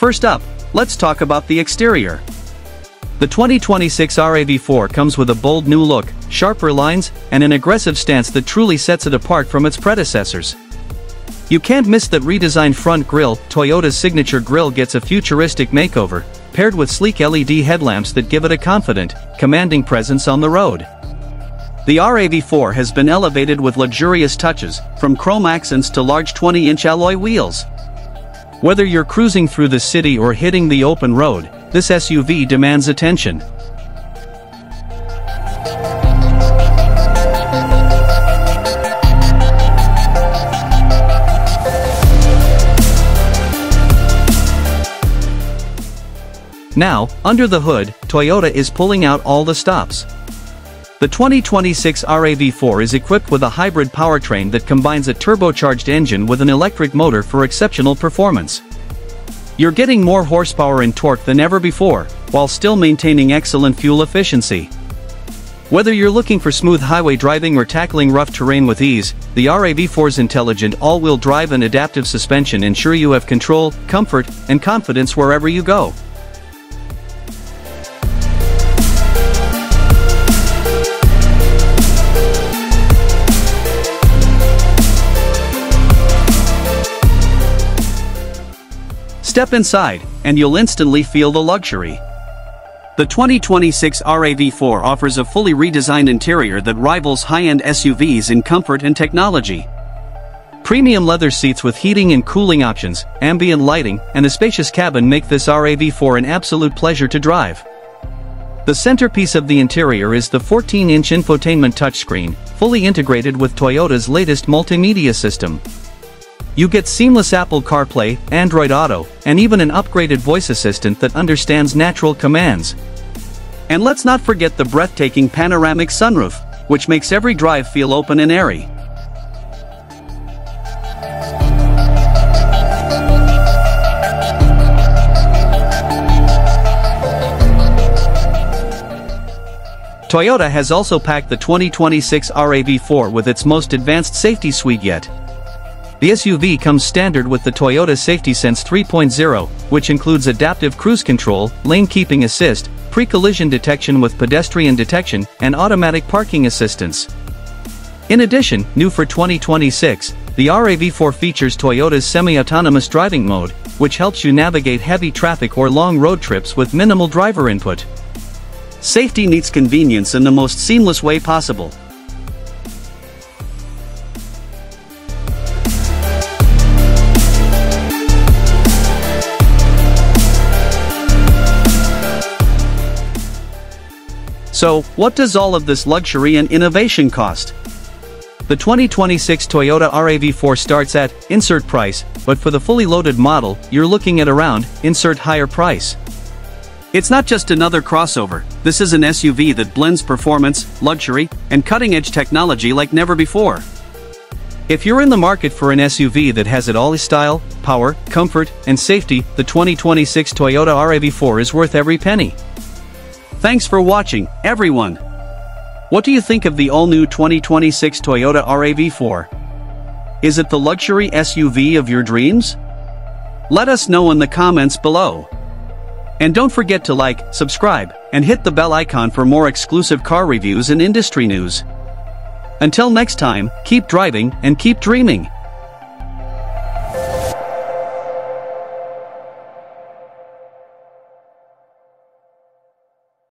First up, let's talk about the exterior. The 2026 RAV4 comes with a bold new look, sharper lines, and an aggressive stance that truly sets it apart from its predecessors. You can't miss that redesigned front grille, Toyota's signature grille gets a futuristic makeover, paired with sleek LED headlamps that give it a confident, commanding presence on the road. The RAV4 has been elevated with luxurious touches, from chrome accents to large 20-inch alloy wheels. Whether you're cruising through the city or hitting the open road, this SUV demands attention. Now, under the hood, Toyota is pulling out all the stops. The 2026 RAV4 is equipped with a hybrid powertrain that combines a turbocharged engine with an electric motor for exceptional performance. You're getting more horsepower and torque than ever before, while still maintaining excellent fuel efficiency. Whether you're looking for smooth highway driving or tackling rough terrain with ease, the RAV4's intelligent all-wheel drive and adaptive suspension ensure you have control, comfort, and confidence wherever you go. Step inside, and you'll instantly feel the luxury. The 2026 RAV4 offers a fully redesigned interior that rivals high-end SUVs in comfort and technology. Premium leather seats with heating and cooling options, ambient lighting, and a spacious cabin make this RAV4 an absolute pleasure to drive. The centerpiece of the interior is the 14-inch infotainment touchscreen, fully integrated with Toyota's latest multimedia system. You get seamless Apple CarPlay, Android Auto, and even an upgraded voice assistant that understands natural commands. And let's not forget the breathtaking panoramic sunroof, which makes every drive feel open and airy. Toyota has also packed the 2026 RAV4 with its most advanced safety suite yet. The SUV comes standard with the Toyota Safety Sense 3.0, which includes adaptive cruise control, lane keeping assist, pre-collision detection with pedestrian detection, and automatic parking assistance. In addition, new for 2026, the RAV4 features Toyota's semi-autonomous driving mode, which helps you navigate heavy traffic or long road trips with minimal driver input. Safety meets convenience in the most seamless way possible. So, what does all of this luxury and innovation cost? The 2026 Toyota RAV4 starts at, insert price, but for the fully loaded model, you're looking at around, insert higher price. It's not just another crossover, this is an SUV that blends performance, luxury, and cutting-edge technology like never before. If you're in the market for an SUV that has it all style, power, comfort, and safety, the 2026 Toyota RAV4 is worth every penny. Thanks for watching, everyone. What do you think of the all-new 2026 Toyota RAV4? Is it the luxury SUV of your dreams? Let us know in the comments below. And don't forget to like, subscribe, and hit the bell icon for more exclusive car reviews and industry news. Until next time, keep driving and keep dreaming.